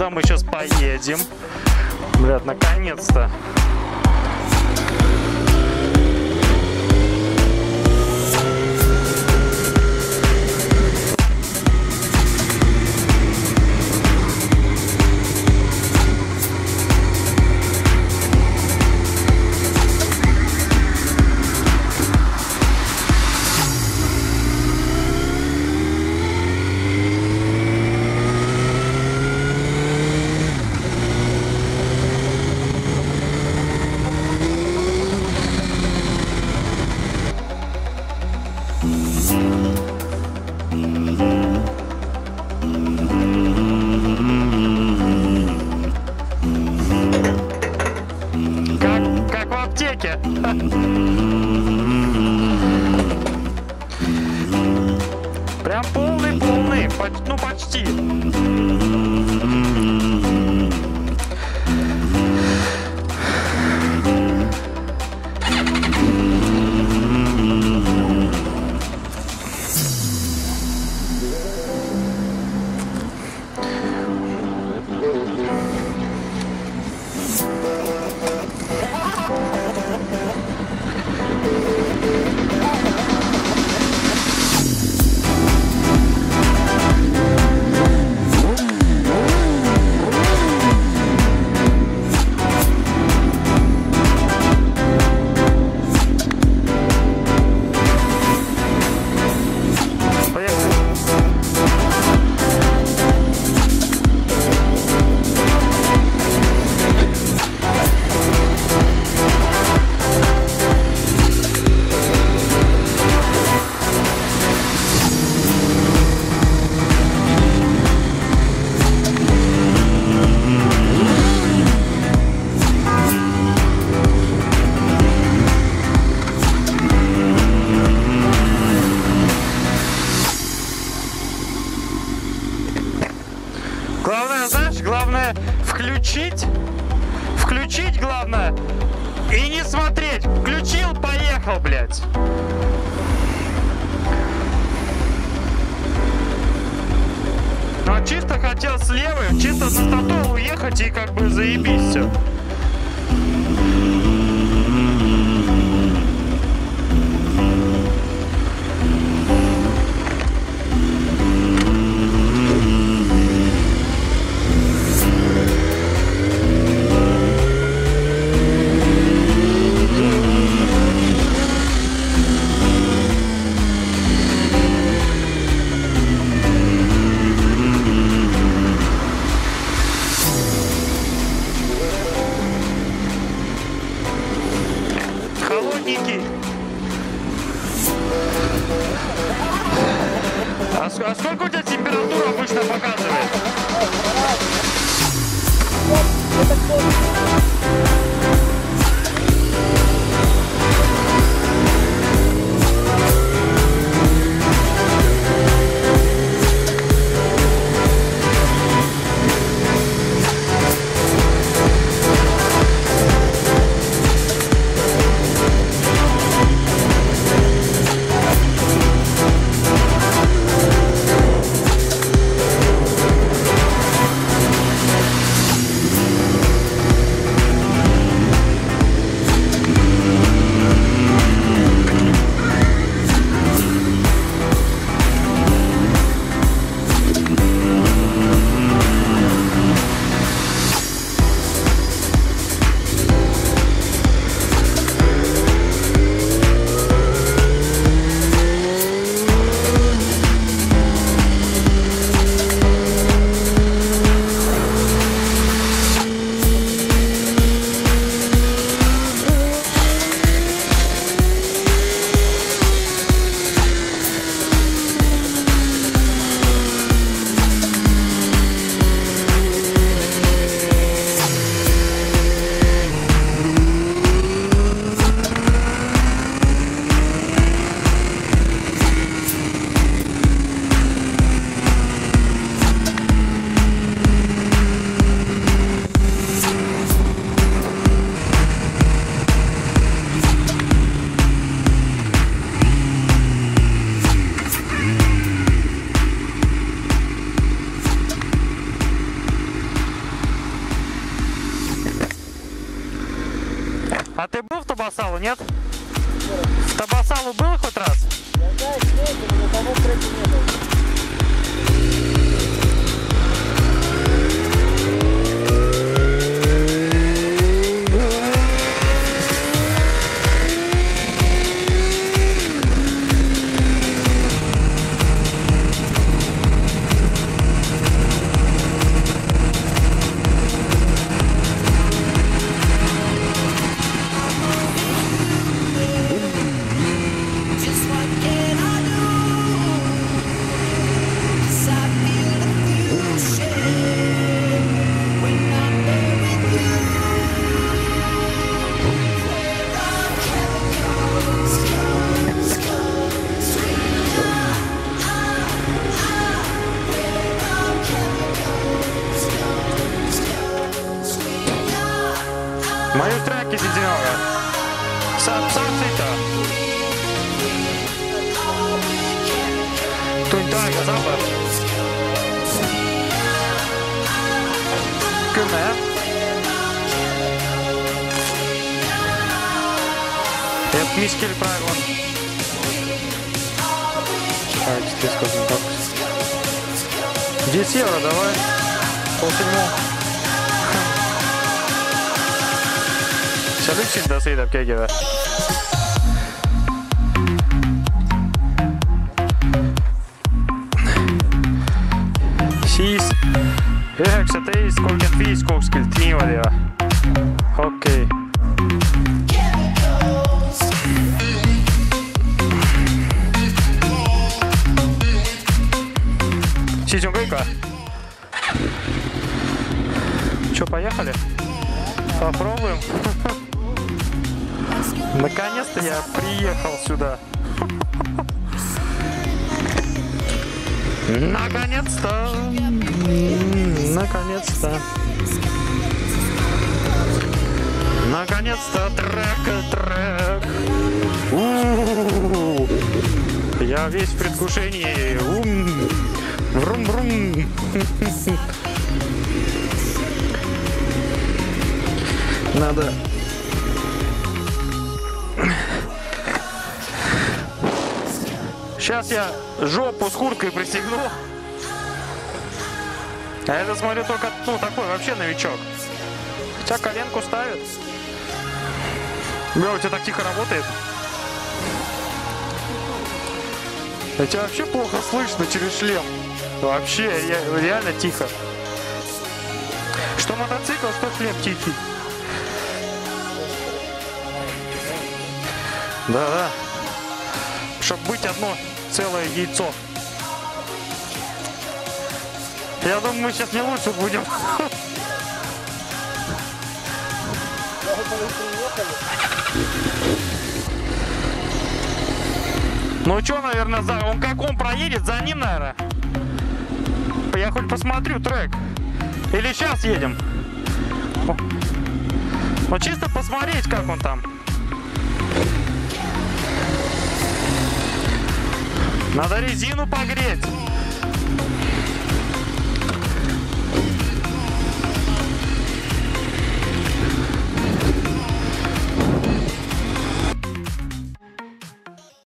Туда мы сейчас поедем. Блядь, наконец-то. Как, в аптеке. Прям полный-полный, ну почти. Включить, включить главное и не смотреть. Включил, поехал, блядь. Ну, чисто хотел с левой, чисто за стату уехать и как бы заебись все. Холодненький. А, а сколько у тебя температура обычно показывает? В Табасалу, нет? В Табасалу был хоть раз? Я знаю, что но тому треке не был. Мои треки Сиденёва. Сам, сам сыто. Tuntaega saab. kümme jah. et mis kell praegu on? kaheksateist kakskümmend kaks. Десять евро, давай. Полседьмого. Seal üksinda sõidab keegi või? siis üheksateist kolmkümmend viis kuskilt niimoodi või? Приехал сюда. Наконец-то. Наконец-то. Наконец-то трек, трек. У-у-у. Я весь в предвкушении. Ум. Врум-врум. Надо Сейчас я жопу с курткой пристегну. А это смотрю только, ну, такой вообще новичок. Хотя коленку ставит. Бля, у тебя так тихо работает. А тебя вообще плохо слышно через шлем. Вообще, ре- реально тихо. Что мотоцикл, что шлем тихий. Да-да. Чтобы быть одно целое яйцо. Я думаю, мы сейчас не лучше будем. Ну что, наверное, за... он как он проедет, за ним, наверное. Я хоть посмотрю трек. Или сейчас едем? Ну чисто посмотреть, как он там. Надо резину погреть.